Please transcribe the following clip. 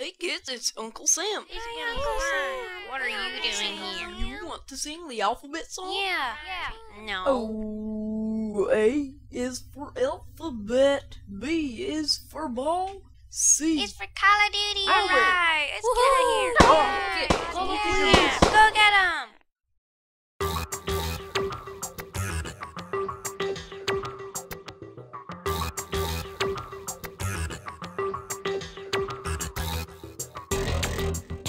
Hey kids, it's Uncle Sam. It's Uncle Sam. What are you doing here? You want to sing the alphabet song? Yeah. Yeah. No. Oh, A is for alphabet, B is for ball, C. is for Call of Duty Albert. Alive. Bye.